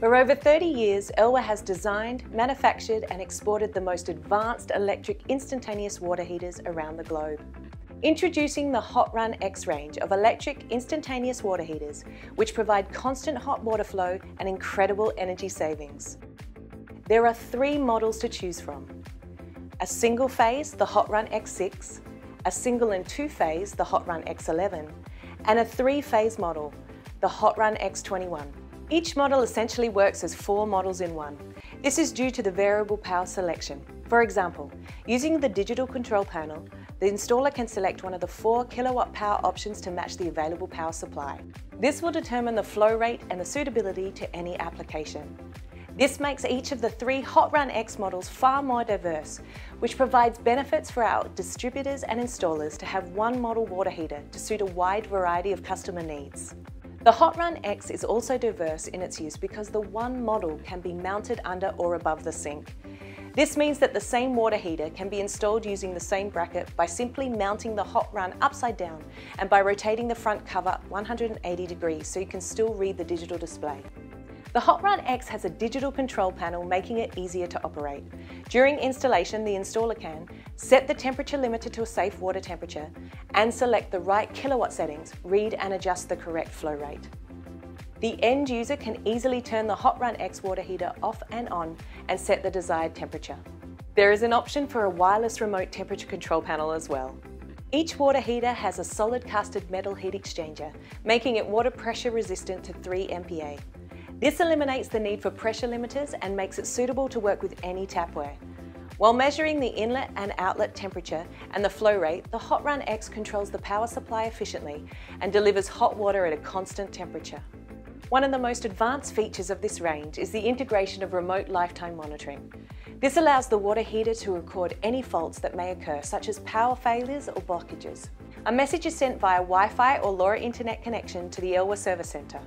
For over 30 years, Elwa has designed, manufactured and exported the most advanced electric instantaneous water heaters around the globe. Introducing the Hot Run X range of electric instantaneous water heaters, which provide constant hot water flow and incredible energy savings. There are three models to choose from. A single phase, the Hot Run X6, a single and two phase, the Hot Run X11, and a three phase model, the Hot Run X21. Each model essentially works as four models in one. This is due to the variable power selection. For example, using the digital control panel, the installer can select one of the 4 kilowatt power options to match the available power supply. This will determine the flow rate and the suitability to any application. This makes each of the three Hot Run X models far more diverse, which provides benefits for our distributors and installers to have one model water heater to suit a wide variety of customer needs. The Hot Run X is also diverse in its use because the one model can be mounted under or above the sink. This means that the same water heater can be installed using the same bracket by simply mounting the hot run upside down and by rotating the front cover 180 degrees so you can still read the digital display. The Hot Run X has a digital control panel making it easier to operate. During installation, the installer can set the temperature limiter to a safe water temperature and select the right kilowatt settings, read and adjust the correct flow rate. The end user can easily turn the Hot Run X water heater off and on and set the desired temperature. There is an option for a wireless remote temperature control panel as well. Each water heater has a solid casted metal heat exchanger, making it water pressure resistant to 3 MPa. This eliminates the need for pressure limiters and makes it suitable to work with any tapware. While measuring the inlet and outlet temperature and the flow rate, the Hot Run X controls the power supply efficiently and delivers hot water at a constant temperature. One of the most advanced features of this range is the integration of remote lifetime monitoring. This allows the water heater to record any faults that may occur, such as power failures or blockages. A message is sent via Wi-Fi or LoRa internet connection to the Elwa Service Centre.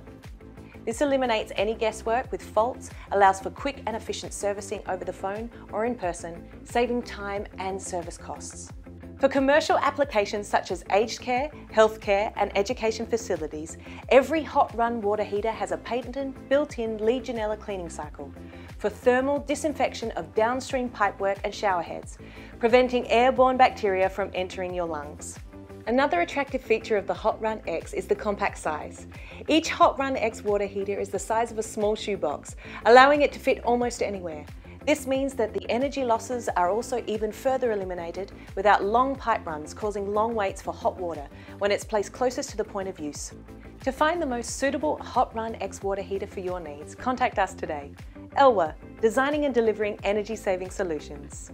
This eliminates any guesswork with faults, allows for quick and efficient servicing over the phone or in person, saving time and service costs. For commercial applications such as aged care, healthcare and education facilities, every hot run water heater has a patented built-in Legionella cleaning cycle for thermal disinfection of downstream pipework and shower heads, preventing airborne bacteria from entering your lungs. Another attractive feature of the Hot Run X is the compact size. Each Hot Run X water heater is the size of a small shoebox, allowing it to fit almost anywhere. This means that the energy losses are also even further eliminated without long pipe runs causing long waits for hot water when it's placed closest to the point of use. To find the most suitable Hot Run X water heater for your needs, contact us today. Elwa, designing and delivering energy saving solutions.